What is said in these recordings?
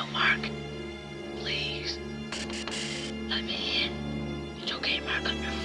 know Mark. Please. Let me in. It's okay, Mark. I'm your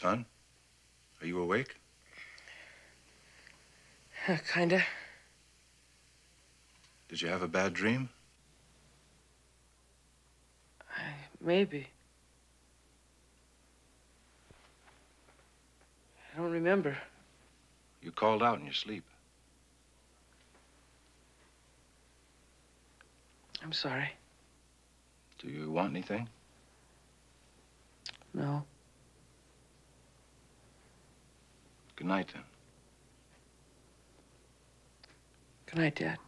Son, are you awake? Uh, kinda. Did you have a bad dream? I, Maybe. I don't remember. You called out in your sleep. I'm sorry. Do you want anything? No. Good night, then. Good night, Dad.